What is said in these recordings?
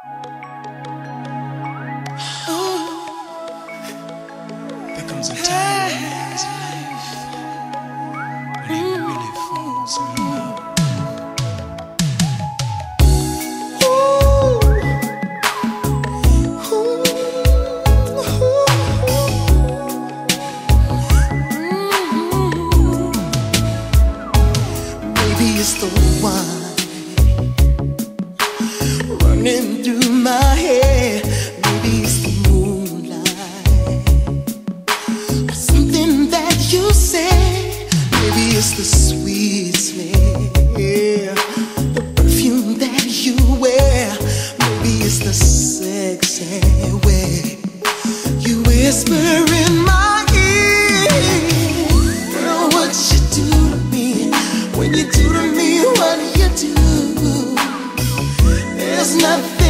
There comes a time in life when falls in love. It's the wine running through my head. Maybe it's the moonlight or something that you say. Maybe it's the sweet smell, the perfume that you wear. Maybe it's the sexy way you whisper in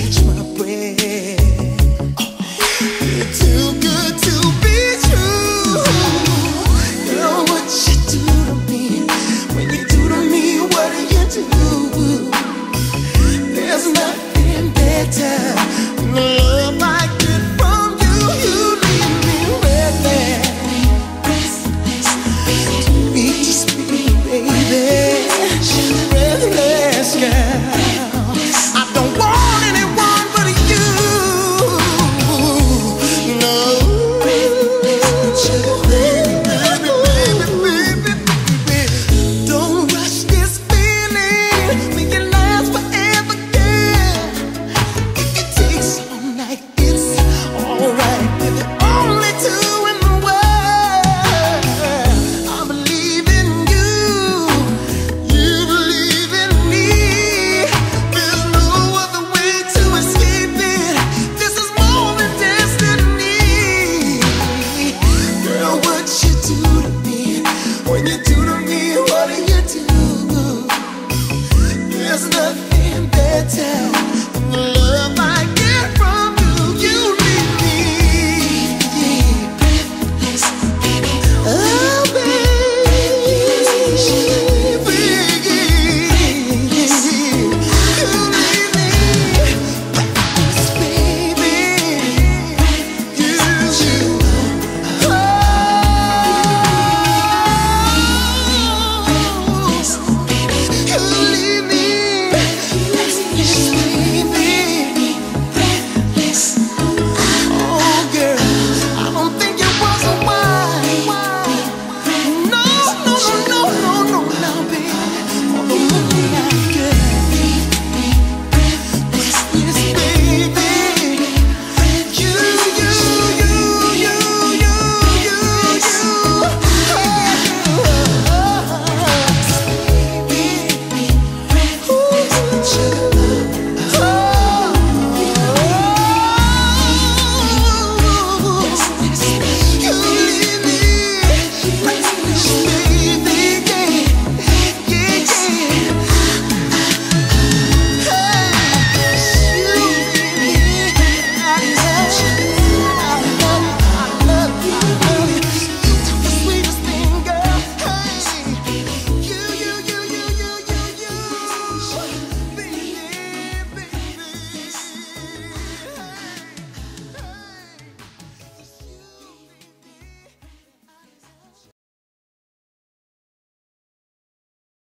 Each month.